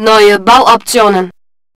Neue Bauoptionen.